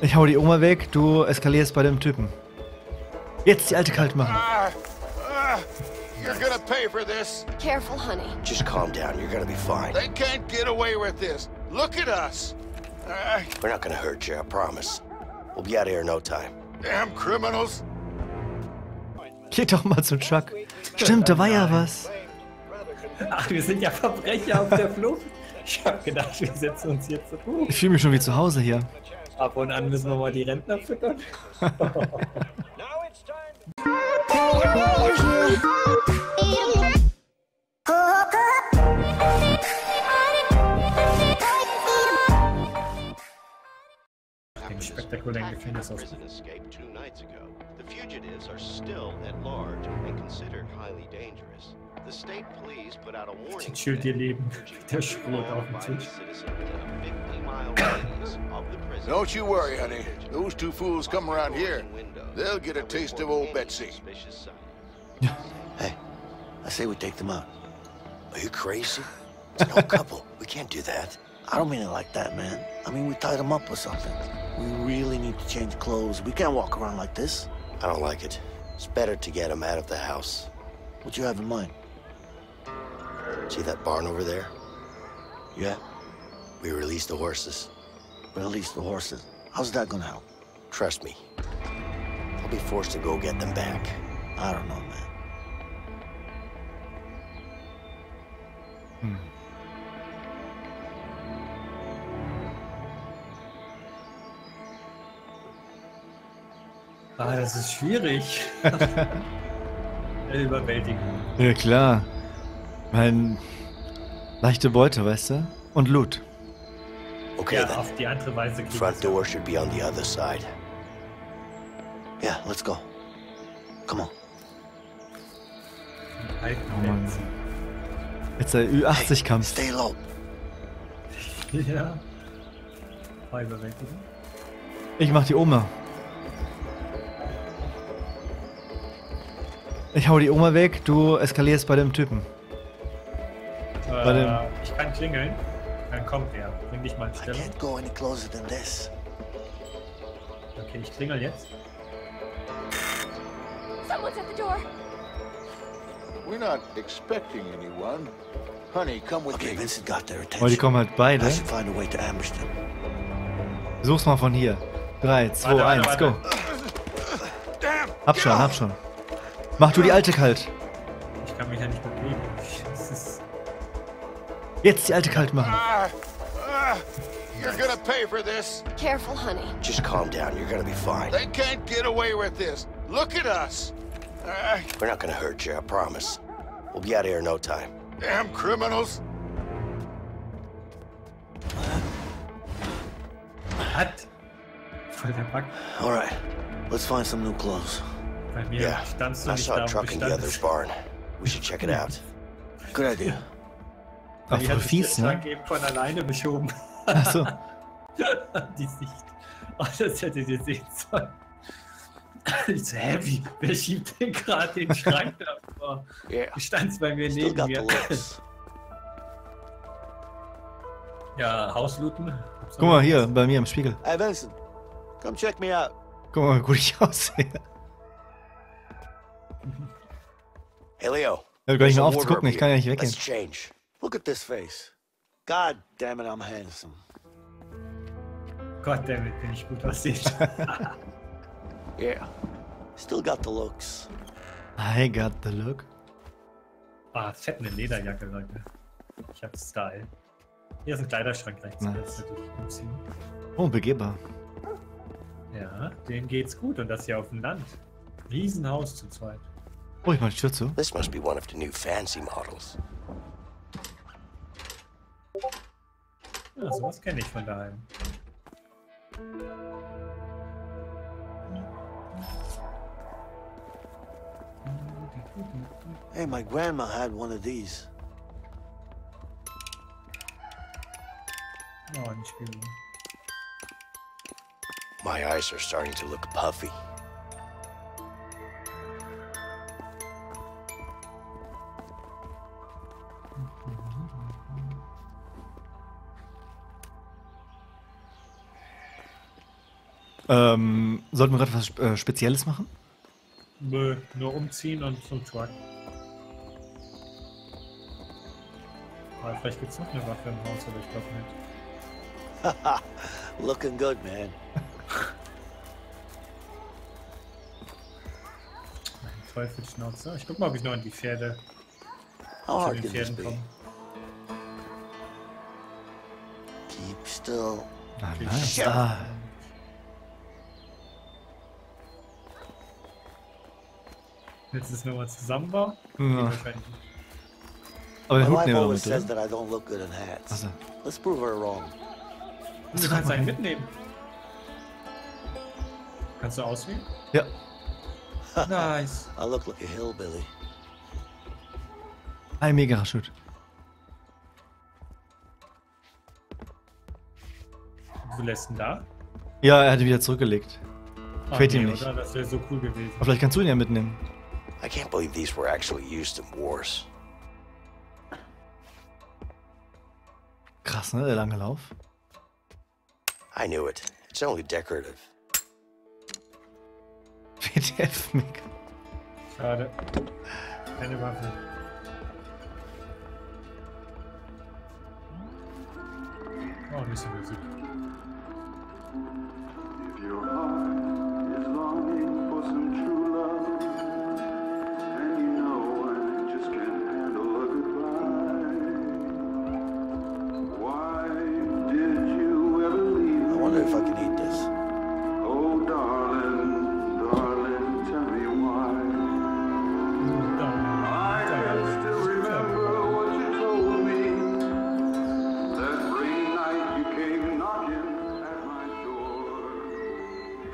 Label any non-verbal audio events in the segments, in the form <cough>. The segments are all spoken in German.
Ich hau die Oma weg, du eskalierst bei dem Typen. Jetzt die alte kalt machen. Ah, ah, you're gonna pay for this. Careful, honey. Just calm down. You're gonna be fine. They can't get away with this. Look at us. Ah, We're not gonna hurt you, I promise. We'll be out of here in no time. damn criminals. Geht doch mal zu Chuck. Stimmt, da war ja was. Ach, wir sind ja Verbrecher auf der Flucht. Ich hab gedacht, wir setzen uns hier Ruhe. Ich fühle mich schon wie zu Hause hier. Ab und an müssen wir mal die Rentner füttern. <laughs> <laughs> <laughs> spektakulären Gefängnisausbruch. escaped two nights ago. The fugitives are still at large and considered highly dangerous. The state police put out a warning. Schild ihr today, Leben. Der Schrot auf dem Tisch. citizen within a 50-mile radius of the prison Don't you worry, honey. Those two fools come around here. They'll get a taste of old Betsy. <laughs> Hey, I say we take them out. Are you crazy? <laughs> It's an old couple. We can't do that. I don't mean it like that, man. I mean, we tied them up or something. We really need to change clothes. We can't walk around like this. I don't like it. It's better to get them out of the house. What you have in mind? See that barn over there? Yeah. We release the horses. Release the horses? How's that gonna help? Trust me. I'll be forced to go get them back. I don't know, man. Hmm. Ah, das ist schwierig. <laughs> Überwältigend. Ja, klar. Mein. Leichte Beute, weißt du? Und Loot. Okay, Ja, then. auf die andere Weise geht Front door should be on the other side. Yeah, let's go. Come on. Oh Mann. Jetzt der Ü80-Kampf. Stay low. <laughs> Ja. War. Ich mach die Oma. Ich hau die Oma weg, du eskalierst bei dem Typen. Bei dem- Äh, ich kann klingeln. Dann kommt er. Bring dich mal in I Stellung. can't go any closer than this. Okay, ich klingel jetzt. Someone's at the door. We're not expecting anyone. Honey, come with Okay, me. Vincent got their Oh, die attention. kommen halt beide. I should find a way to ambush them. Such's mal von hier. 3, 2, Warte, 1, warte, go. Hab schon, hab schon. Mach du die alte kalt. Ich kann mich ja nicht bewegen. Das ist Jetzt die alte kalt machen. Ah, ah, you're gonna pay for this. Careful, honey. Just calm down. You're gonna be fine. They can't get away with this. Look at us. Ah, We're not gonna hurt you, I promise. We'll be out of here in no time. damn criminals. hat. Voll der Bug. All right, let's find some new clothes. Bei mir Yeah, standst du I nicht saw da a und truck in the other bestandest. barn. We should check it out. Good idea. Ach, Die voll fies, ne? Schrank eben von alleine beschoben. Achso. <laughs> Die Sicht. Oh, das hättet ihr sehen sollen. Ich so, hä, wie, wer schiebt denn gerade den Schrank da vor? Yeah. Du standst bei mir Still neben mir. Ja, Hauslooten. Guck mal hier, bei mir im Spiegel. Hey, Vincent, come check me out. Guck mal, wie gut ich aussehe. Hey, Leo. Ich hab gar nicht there's mehr a aufzugucken, ich kann ja nicht weggehen. Let's change. Look at this face. God damn it, I'm handsome. Gott, damit bin ich gut aussehen. <laughs> Yeah. Still got the looks. I got the look. ah, fett eine Lederjacke, Leute. Ich hab Style. Hier ist ein Kleiderschrank rechts. Nice. Das natürlich umziehen. Oh, begehbar. Ja, denen geht's gut und das hier auf dem Land. Riesenhaus zu zweit. Ich mach die Tür zu. This must be one of the new fancy models. Ja, sowas kenne ich von daheim. Hey, my grandma had one of these. Oh. My eyes are starting to look puffy. Ähm, sollten wir gerade was äh, Spezielles machen? Nö, nur umziehen und zum Truck. Aber vielleicht gibt's noch eine Waffe im Haus, aber ich glaube nicht. <laughs> Looking good, man. <laughs> Mein Teufelsschnauzer. Ich guck mal, ob ich noch an die Pferde How zu hard den can this Pferden be? komme. Keep still. Ah, nice. Ah, Willst du es nochmal zusammenbauen? ja. Aber den My Hut wife nehmen wir always mit, says oder? that I don't look good in hats. Also, Let's prove her wrong. Und du kannst einen mitnehmen. Kannst du auswählen? ja. <laughs> Nice. I look like a hillbilly. Ein mega Shoot. Du lässt ihn da? Ja, er hat ihn wieder zurückgelegt. Ach Fehlt ihm nee, nicht. Oder? Das wäre so cool gewesen. Aber vielleicht kannst du ihn ja mitnehmen. I can't believe these were actually used in wars. Krass, ne? Der lange Lauf. I knew it. It's only decorative. <laughs> WTF, mega. Schade. Keine Waffe. Oh, ein bisschen Musik.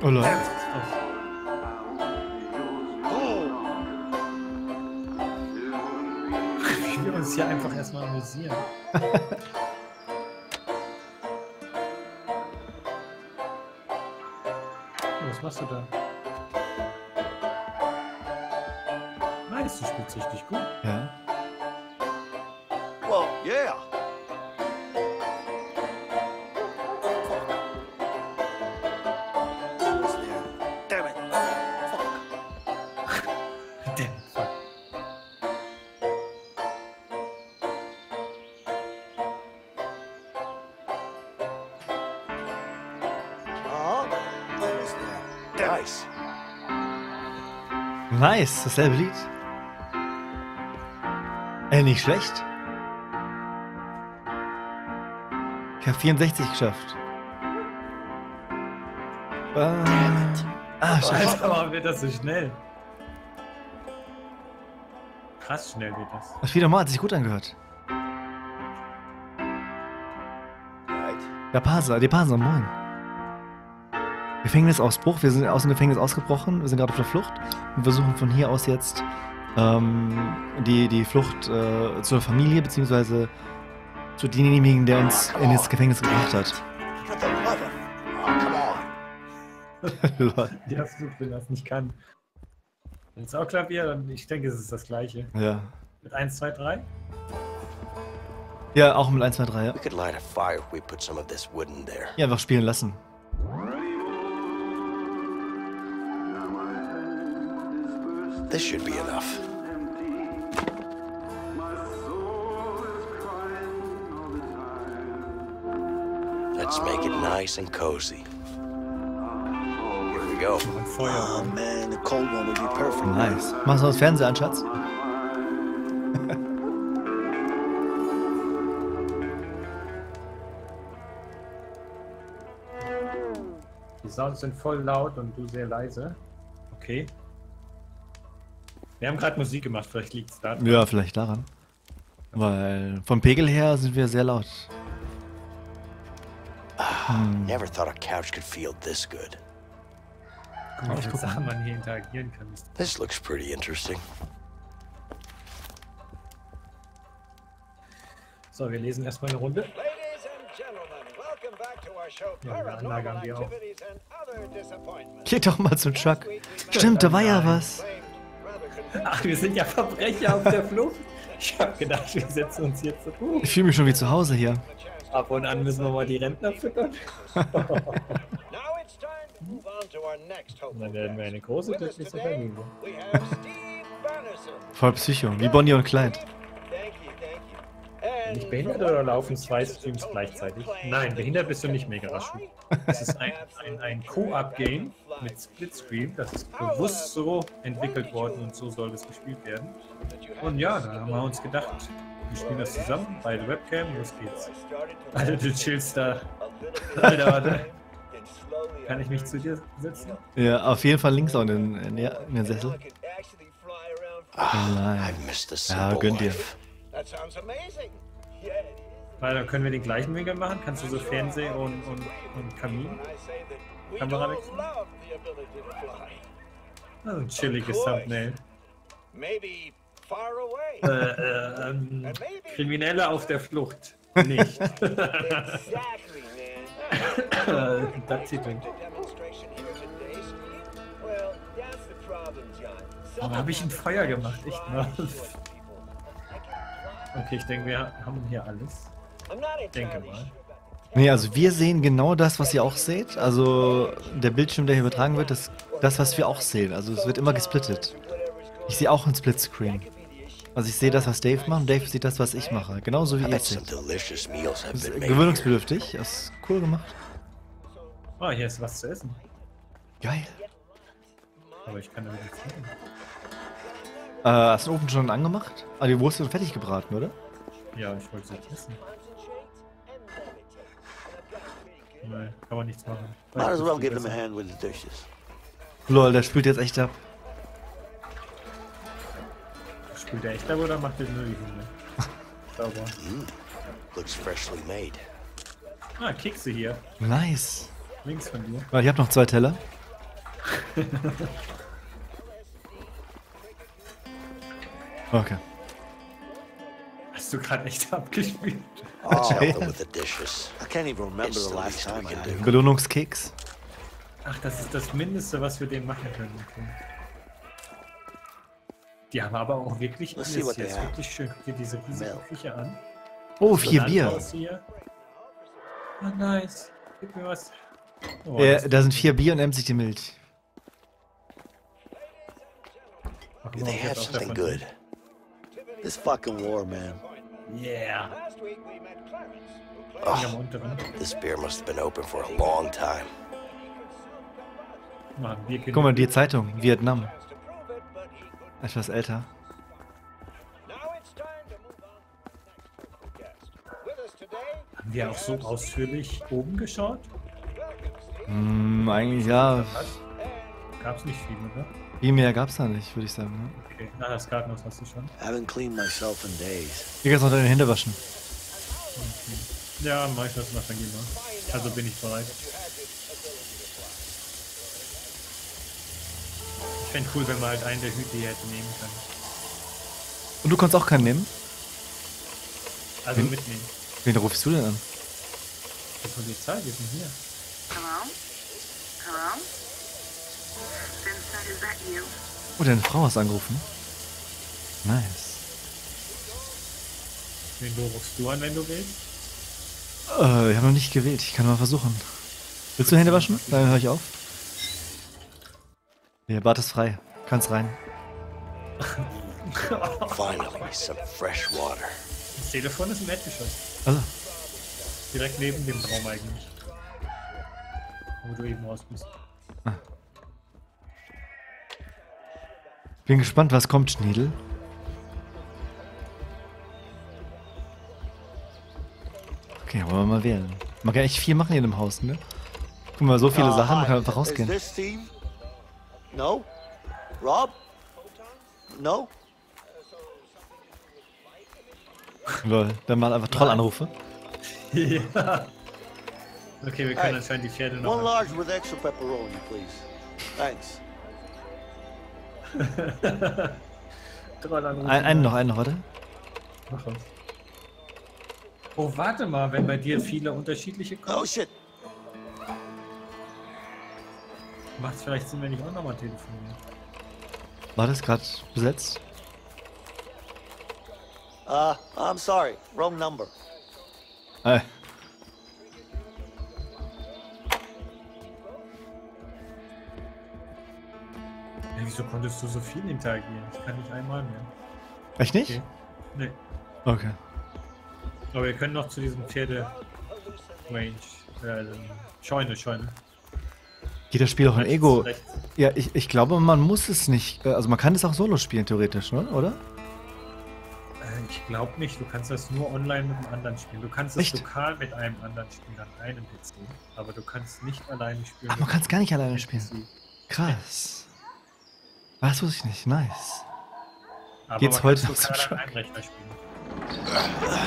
Oh Leute. Wir uns hier einfach erstmal amüsieren. Oh, Was machst du da? Nice, du spielst richtig gut. Ja. Well, yeah. Nice, dasselbe Lied. Ey, nicht schlecht. Ich habe 64 geschafft. Ähm, ah, scheiße. Warum wird das so schnell? Krass schnell wird das. Das Spiel nochmal hat sich gut angehört. Der Parser, die Parser, moin. Gefängnisausbruch, wir sind aus dem Gefängnis ausgebrochen, wir sind gerade auf der Flucht und versuchen von hier aus jetzt ähm, die, die Flucht äh, zur Familie, beziehungsweise zu demjenigen, der uns in das Gefängnis gebracht hat. <laughs> Flug, wenn das nicht kann. Wenn es auch Klavier, dann ich denke, es ist das gleiche. ja. Mit 1, 2, 3? Ja, auch mit 1, 2, 3, ja. Ja, einfach spielen lassen. This should be enough. Let's make it nice and cozy. Here we go. Und Feuer. Oh man, the cold one would be perfect. Nice. Machst du das Fernseher an, Schatz? Die Sounds sind voll laut und du sehr leise. Okay. Wir haben gerade Musik gemacht, vielleicht liegt es da. Ja, vielleicht daran. Weil vom Pegel her sind wir sehr laut. Never thought a couch could feel this good. Guck mal, viele Sachen man hier interagieren kann. This looks pretty interesting. So, wir lesen erstmal eine Runde. Ladies and gentlemen, welcome back to our show Ja, eine Anlage haben wir auch. Geht doch mal zum Truck. Stimmt, da war ja was. Ach, wir sind ja Verbrecher auf der Flucht. Ich hab gedacht, wir setzen uns jetzt so. Ich fühle mich schon wie zu Hause hier. Ab und an müssen wir mal die Rentner füttern. Dann werden wir eine große Bannerson. Voll Psycho, wie Bonnie und Clyde. Bin ich behindert oder laufen zwei Streams gleichzeitig? Nein, behindert bist du nicht, Fly. Mega Raschu. Das ist ein, ein, ein Co-op-Game mit Splitscreen. Das ist bewusst so entwickelt worden und so soll es gespielt werden. Und ja, da haben wir uns gedacht, wir spielen das zusammen, beide Webcam, los geht's. Alter, du chillst da. Alter, warte. Kann ich mich zu dir setzen? Ja, auf jeden Fall links auch in, in, der- in den Sessel. Ah, Nein. I miss the Ja, gönn dir. That sounds amazing. Weil dann können wir den gleichen Winkel machen. Kannst du so Fernseh und, und, und Kamin? Kamera wechseln. to fly. Also ein chilliges Thumbnail. Äh, äh, ähm, Kriminelle auf der Flucht. Nicht. <laughs> das sieht man. Aber habe ich ein Feuer gemacht? Echt mal. Okay, ich denke, wir haben hier alles. Not Denke mal. Nee, also wir sehen genau das, was ihr auch seht. Also der Bildschirm, der hier übertragen wird, ist das, was wir auch sehen. Also es wird immer gesplittet. Ich sehe auch ein Splitscreen. Also ich sehe das, was Dave macht und Dave sieht das, was ich mache. Genauso wie I ihr es seht. gewöhnungsbedürftig. Das ist cool gemacht. Ah, hier ist was zu essen. Geil. Aber ich kann damit nichts machen. Äh, hast du den Ofen schon angemacht? Ah, die Wurst ist fertig gebraten, oder? Ja, ich wollte es jetzt essen. Nein, kann man nichts machen. Might as well give them a hand with the dishes. Lol, der spült jetzt echt ab. Spielt der echt ab oder macht der nur die Hunde? <laughs> Sauber. Looks freshly made. Ah, Kekse hier. Nice. Links von dir. Ich habe noch zwei Teller. <laughs> Okay. Hast du gerade echt abgespielt? Okay. them <laughs> with the dishes. I can't even remember It's the the last least time we I can had do. it. Belohnungskeks. Ach, das ist das Mindeste, was wir denen machen können. Okay. Die haben aber auch wirklich alles. Hier ist wirklich schön. Hier diese riesige. Küche an. Oh, vier Bier. Hier. Ah, nice. Gib mir was. Oh, Äh, da sind vier Bier und nimmt sich die Milch. Wir they have something good? This fucking war, man. Yeah. Unteren. This beer must have been open for a long time. Guck mal, die Zeitung. Vietnam. Etwas älter. Haben wir auch so ausführlich oben geschaut? Hm, eigentlich ja. Gab's nicht viel, oder? Viel mehr gab's da nicht, würde ich sagen. Ne? Okay. Na, das Gartenhaus hast du schon. Haven't cleaned myself in days. Hier kannst du noch deine Hände waschen. Ja, mach ich das nach der GEMA. Also bin ich bereit. Ich fände cool, wenn wir halt einen der Hüte hier hätten nehmen können. Und du kannst auch keinen nehmen? Also Hm? mitnehmen. Wen rufst du denn an? Die Polizei, wir sind hier. Oh, deine Frau hast angerufen. Nice. Wen rufst du an, wenn du willst? Äh, ich habe noch nicht gewählt. Ich kann mal versuchen. Willst du Hände waschen? Dann höre ich auf. Hier, Bad ist frei. Kannst rein. <laughs> Finally, some fresh water. Das Telefon ist im Erdgeschoss. Also, Direkt neben dem Raum eigentlich. Wo du eben raus bist. Bin gespannt, was kommt, Schniedel. Okay, wollen wir mal wählen. Man kann echt viel machen hier in dem Haus, ne? Guck mal, so viele Uh, Sachen, man kann einfach Is rausgehen. this Steve? No? Rob? No? Lol, dann mal einfach Trollanrufe. <laughs> ja. Okay, wir können anscheinend die Pferde noch. One large with extra pepperoni, please. Thanks. Ein, einen noch, einen noch, warte. Mach was. Oh, warte mal, wenn bei dir viele unterschiedliche kommen, Oh shit. macht es vielleicht Sinn, wenn ich auch nochmal telefoniere. War das gerade besetzt? Uh, I'm sorry. Wrong number. Äh, wieso konntest du so viel interagieren? Ich kann nicht einmal mehr. Echt nicht? Okay. Nee. Okay. Aber wir können noch zu diesem Pferde Range. Äh, Scheune, Scheune. Geht das Spiel auch in Ego? rechts. Ja, ich, ich glaube, man muss es nicht. äh, Also man kann es auch solo spielen, theoretisch, ne? oder? Äh, Ich glaube nicht, du kannst das nur online mit einem anderen spielen. Du kannst es Echt? lokal mit einem anderen spielen an einem PC, aber du kannst nicht alleine spielen. Ach, man kann es gar nicht alleine spielen. PC. Krass. Was wusste ich nicht. Nice. Aber Geht's heute noch zum Truck?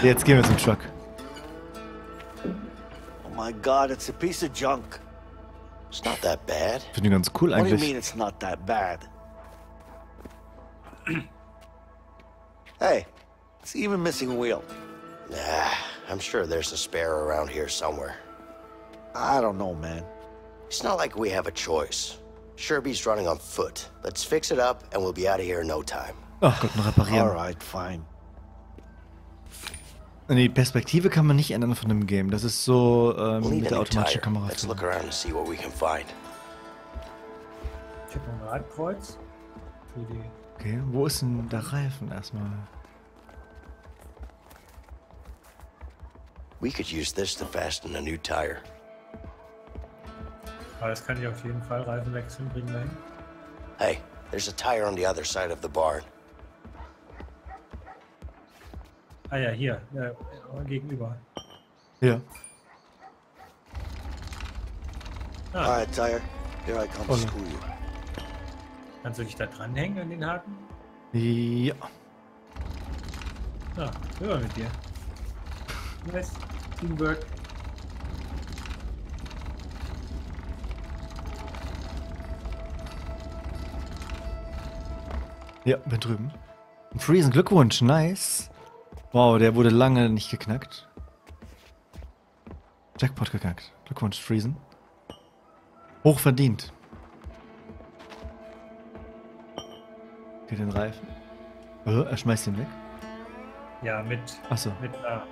Jetzt gehen wir zum Truck. Oh my god, it's a piece of junk. It's not that bad. Finde ich ganz cool What do you eigentlich. mean it's not that bad? hey, it's even missing a wheel. Nah, I'm sure there's a spare around here somewhere. I don't know, man. It's not like we have a choice. Sherby's running on foot. Let's fix it up and we'll be out of here in no time. Ach Gott, noch reparieren. Alright, fine. Die Perspektive kann man nicht ändern von dem Game. Das ist so ähm, We'll mit der automatischen tire. Kamera. Let's look around and see what we can find. Ich habe noch ein Radkreuz. Für die. Okay, wo ist denn der Reifen erstmal? We could use this to fasten a new tire. Aber das kann ich auf jeden Fall Reifen wechseln, bringen dahin. Hey, there's a tire on the other side of the barn. Ah ja, hier, äh, gegenüber. Ja. Ah, Alright, tire. Here I come to Oh, screw you. kannst du dich da dranhängen an den Haken? Ja. Ah, rüber mit dir. Nice. Teamwork. Ja, bin drüben. Friesen, Glückwunsch, nice. Wow, der wurde lange nicht geknackt. Jackpot geknackt. Glückwunsch, Friesen. Hoch verdient. Okay, den Reifen. Äh, er schmeißt ihn weg. Ja, mit, Achso. mit A.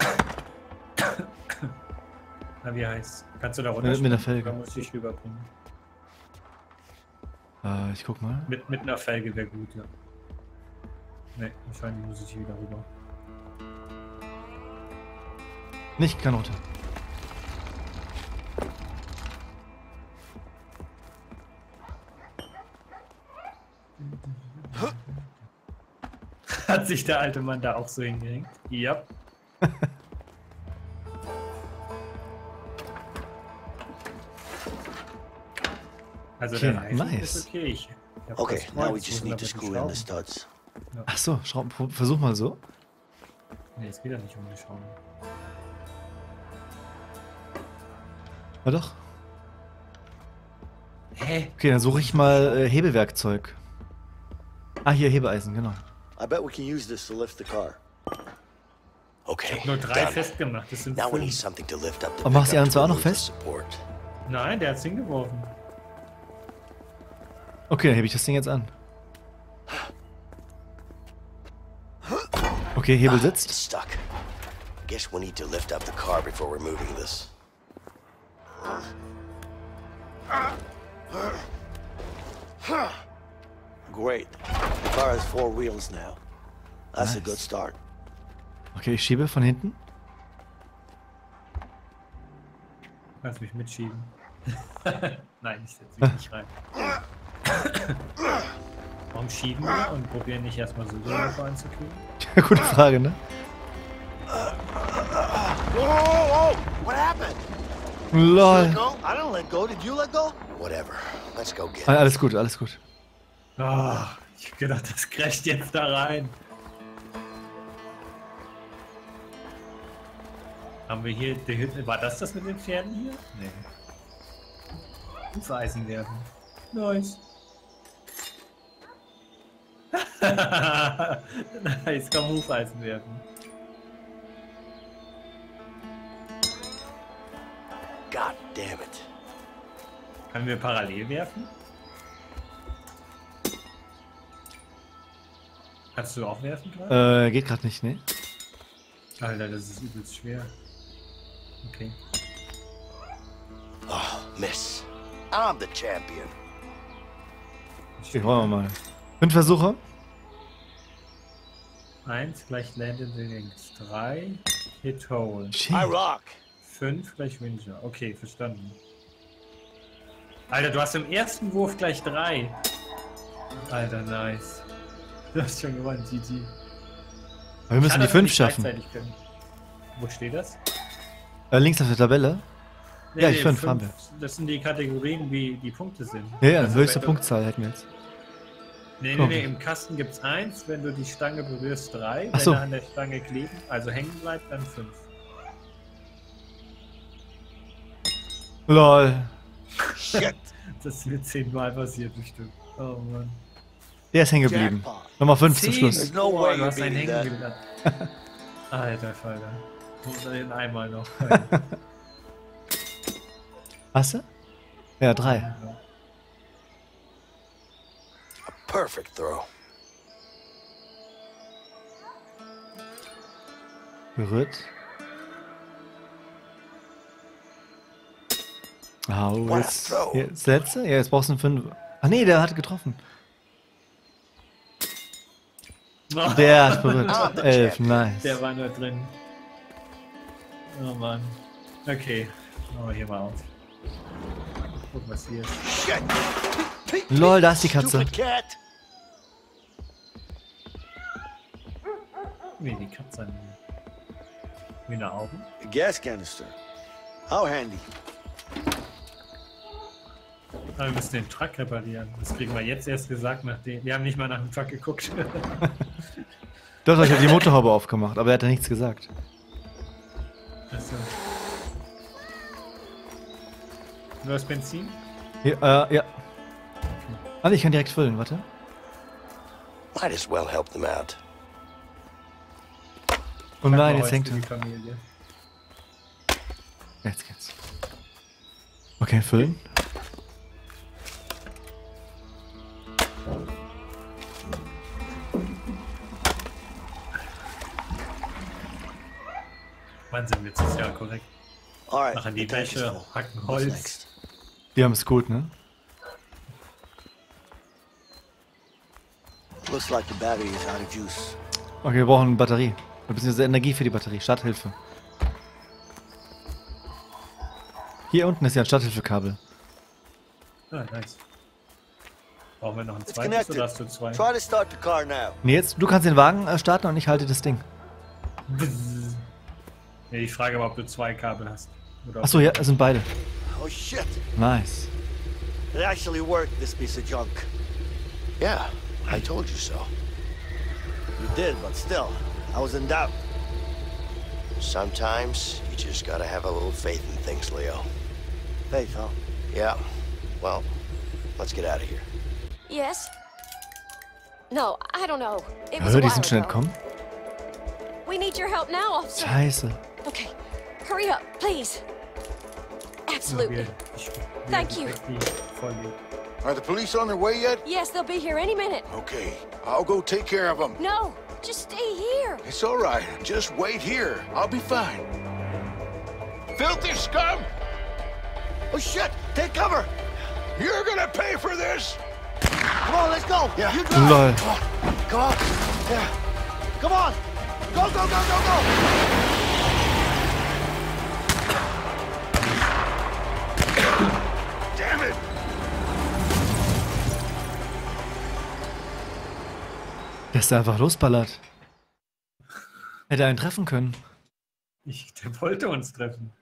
<coughs> Na, wie heißt? Kannst du da runter? Mit- mit einer Felge. Da muss ich rüberbringen. Äh, ich guck mal. Mit, mit einer Felge wäre gut, ja. Ne, wahrscheinlich muss ich wieder rüber. Nicht, kann runter. Hat sich der alte Mann da auch so hingehängt? Ja. Also der Okay, Reifen nice. ist okay. Ich hab Okay, now we just need to screw die in the studs. Ach so, Schrauben, versuch mal so. Nee, es geht ja nicht um die Schrauben. Ja doch. Hä? Okay, dann suche ich mal äh, Hebewerkzeug. Ah, hier, Hebeeisen, genau. I bet we can use this to lift the car. Okay, Nur drei done. festgemacht, das sind Now we need fünf. something to lift up the Aber machst du die anderen zwei auch noch fest? support. Nein, der hat's hingeworfen. Okay, dann hebe ich das Ding jetzt an. Okay, Hebel It's sitzt. stuck. Guess we need to lift up the car before removing this. Great. The car has four wheels now. That's a good Nice. start. Okay, ich schiebe von hinten. Kannst mich mitschieben. <laughs> Nein, ich setze mich <laughs> nicht rein. Warum schieben wir und probieren nicht erstmal so Läufer anzukriegen? Gute Frage, ne? Whoa, whoa, whoa! What happened? Lol. I didn't let go. Did you let go? Whatever. Let's go get it. Alles gut, alles gut. Ah, ich hab gedacht, das crasht jetzt da rein. Haben wir hier die Hütte? War das das mit den Pferden hier? Nee. Hufeisen werfen. Nice. <laughs> nice, komm Hufeisen werfen. God damn it. Können wir parallel werfen? Kannst du auch werfen gerade? Äh, geht gerade nicht, ne? Alter, das ist übelst schwer. Okay. Oh, miss. I'm the champion. Wollen wir mal. Fünf Versuche. Eins gleich Landed Links. Drei Hit Hole. I rock. Fünf gleich Ranger. Okay, verstanden. Alter, du hast im ersten Wurf gleich drei. Alter, nice. Du hast schon gewonnen, GG. Aber wir müssen die fünf schaffen. Wo steht das? Äh, links auf der Tabelle. Ja, die fünf haben wir. Das sind die Kategorien, wie die Punkte sind. Ja, ja, Also höchste Punktzahl hätten wir jetzt. Nee, nee, Komm. nee, im Kasten gibt's eins, wenn du die Stange berührst, drei. Ach Wenn so. er an der Stange kleben, also hängen bleibt, dann fünf. Lol. Shit. <laughs> Das ist mir zehnmal passiert, bestimmt. Oh Mann. Der ist hängen geblieben. Nochmal fünf zum. Schluss. No Boah, way du you're hast einen hängen gelassen. <laughs> Alter Falter. Und den einmal noch. <laughs> Hast du? Ja, drei. Perfect throw. Berührt. Ah, oh, jetzt, jetzt letzte? Ja, jetzt brauchst du einen fünf. Ach nee, der hat getroffen. <laughs> Der hat berührt. Elf, nice. Der war nur drin. Oh Mann. Okay. Machen wir hier mal auf. Gucken, was hier ist. Lol, da ist die Katze. Wie die Katze an Wie eine Augen. A gas canister. How handy. Aber wir müssen den Truck reparieren. Das kriegen wir jetzt erst gesagt, nachdem. Wir haben nicht mal nach dem Truck geguckt. <laughs> Doch, ich habe die Motorhaube aufgemacht, aber er hat da nichts gesagt. Achso. Du hast Benzin? Hier, äh, ja. Ah, nee, ich kann direkt füllen, warte. Might as well help them out. Oh nein, jetzt hängt er. Jetzt geht's. Okay, füllen. Wann sind wir jetzt ja korrekt? Machen die Wäsche, hacken Holz. Die haben es gut, ne? Like the battery is out of juice. Okay, wir brauchen Batterie. Beziehungsweise Energie für die Batterie. Starthilfe. Hier unten ist ja ein Starthilfekabel. Ah, nice. Brauchen wir noch ein zweites oder hast du zwei? Try to start the car now. Nee, jetzt, du kannst den Wagen äh, starten und ich halte das Ding. Nee, ich frage aber, ob du zwei Kabel hast. Achso, ja, es sind beide. Oh shit. Nice. It actually worked, this piece of junk. Yeah, I told you so. You did, but still, I was in doubt. Sometimes you just gotta have a little faith in things, Leo. Faith, huh? Yeah. Well, let's get out of here. Yes? No, I don't know. It was Hör, a die while sind schon ago. entkommen? We need your help now, officer. Scheiße. Okay, hurry up, please. Absolutely. Wir- ich- wir Thank you. Echt die Vollidioten. Are the police on their way yet? Yes, they'll be here any minute. Okay, I'll go take care of them. No, just stay here. It's all right. Just wait here. I'll be fine. Filthy scum! Oh shit! Take cover! You're gonna pay for this! Come on, let's go! Yeah. You drive! Lol. Come on! Yeah. Come on! Go, go, go, go, go! Dass der einfach losballert. Hätte einen treffen können. Ich, der wollte uns treffen.